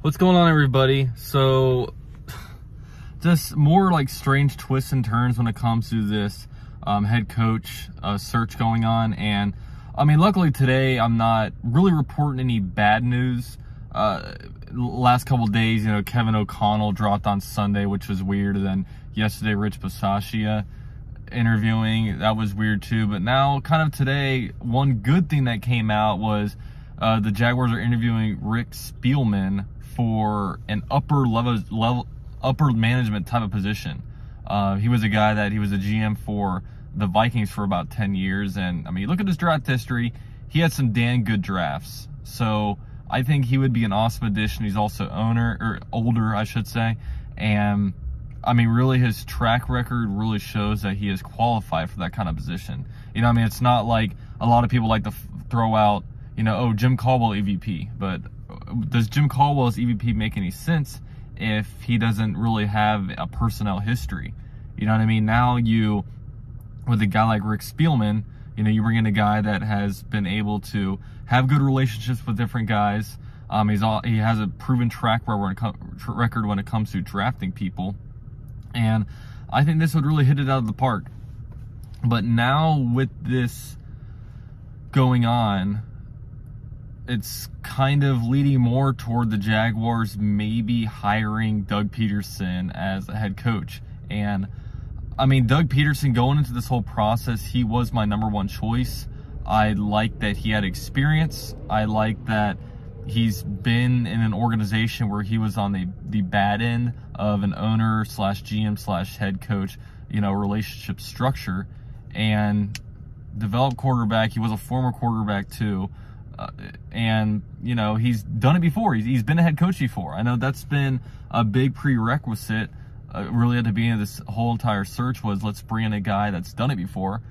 What's going on, everybody? So, just more like strange twists and turns when it comes to this um, head coach uh, search going on. And I mean, luckily today I'm not really reporting any bad news. Uh, last couple days, you know, Kevin O'Connell dropped on Sunday, which was weird. And then yesterday, Rich Bisaccia interviewing, that was weird too. But now, kind of today, one good thing that came out was uh, the Jaguars are interviewing Rick Spielman for an upper level, level upper management type of position. Uh, he was a guy that he was a GM for the Vikings for about 10 years. And I mean, look at his draft history. He had some damn good drafts. So I think he would be an awesome addition. He's also owner or older, I should say. And I mean, really his track record really shows that he is qualified for that kind of position. You know, I mean, it's not like a lot of people like to throw out, you know, oh, Jim Caldwell EVP, but does Jim Caldwell's EVP make any sense if he doesn't really have a personnel history? You know what I mean? Now you, with a guy like Rick Spielman, you know, you bring in a guy that has been able to have good relationships with different guys. Um, he's all, he has a proven track record when it comes to drafting people, and I think this would really hit it out of the park. But now with this going on, it's kind of leading more toward the Jaguars maybe hiring Doug Pederson as a head coach. And I mean, Doug Pederson going into this whole process, he was my number one choice. I like that he had experience. I like that he's been in an organization where he was on the, the bad end of an owner slash GM slash head coach, you know, relationship structure and developed quarterback. He was a former quarterback too. Uh, and you know he's done it before. He's, he's been a head coach before. I know that's been a big prerequisite. Uh, really, at the beginning of this whole entire search was let's bring in a guy that's done it before.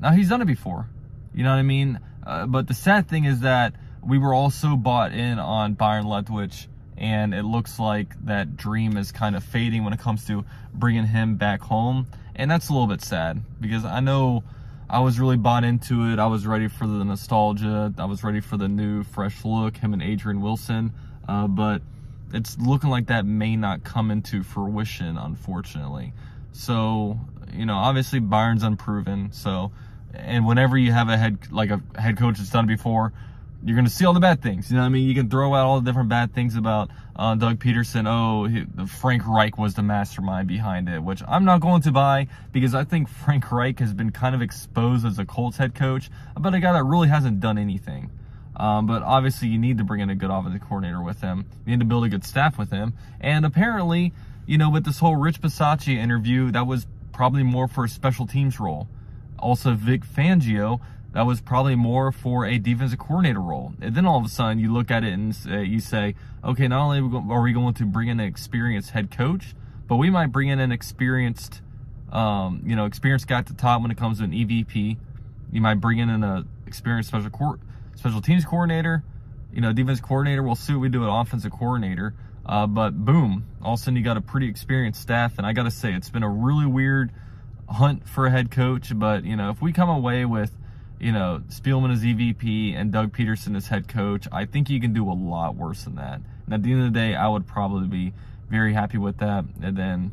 Now he's done it before. You know what I mean? Uh, but the sad thing is that we were also bought in on Byron Leftwich, and it looks like that dream is kind of fading when it comes to bringing him back home, and that's a little bit sad because I know I was really bought into it. I was ready for the nostalgia. I was ready for the new, fresh look, him and Adrian Wilson. Uh, but it's looking like that may not come into fruition, unfortunately. So, you know, obviously Byron's unproven. So, and whenever you have a head, like a head coach that's done before, you're going to see all the bad things. You know what I mean? You can throw out all the different bad things about uh, Doug Pederson. Oh, he, Frank Reich was the mastermind behind it, which I'm not going to buy because I think Frank Reich has been kind of exposed as a Colts head coach about a guy that really hasn't done anything. Um, but obviously, you need to bring in a good offensive coordinator with him. You need to build a good staff with him. And apparently, you know, with this whole Rich Bisaccia interview, that was probably more for a special teams role. Also, Vic Fangio that was probably more for a defensive coordinator role. And then all of a sudden you look at it and uh, you say, okay, not only are we going to bring in an experienced head coach, but we might bring in an experienced, um, you know, experienced guy at the top when it comes to an EVP. You might bring in an experienced special court, special teams coordinator, you know, defense coordinator. We'll see what we do at offensive coordinator. Uh, but boom, all of a sudden you got a pretty experienced staff. And I got to say, it's been a really weird hunt for a head coach. But, you know, if we come away with you know, Spielman is EVP and Doug Pederson is head coach, I think you can do a lot worse than that. And at the end of the day, I would probably be very happy with that. And then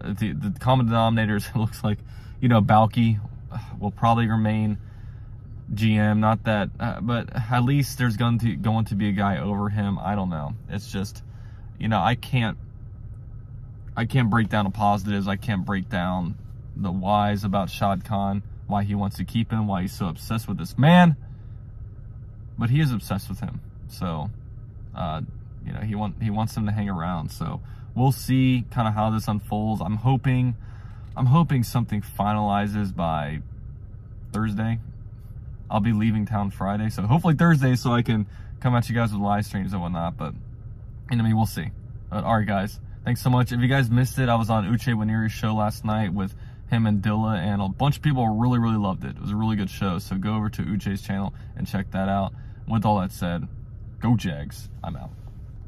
uh, the, the common denominators looks like, you know, Baalke will probably remain GM. Not that, uh, but at least there's going to going to be a guy over him. I don't know. It's just, you know, I can't, I can't break down the positives. I can't break down the whys about Shad Khan why he wants to keep him, why he's so obsessed with this man. But he is obsessed with him. So, uh, you know, he want he wants him to hang around. So we'll see kind of how this unfolds. I'm hoping, I'm hoping something finalizes by Thursday. I'll be leaving town Friday, so hopefully Thursday, so I can come at you guys with live streams and whatnot. But you know, I mean, we'll see. But, all right, guys. Thanks so much. If you guys missed it, I was on Uche Nwaneri's show last night with him and Dilla, and a bunch of people really, really loved it. It was a really good show. So go over to Uche's channel and check that out. With all that said, go Jags. I'm out.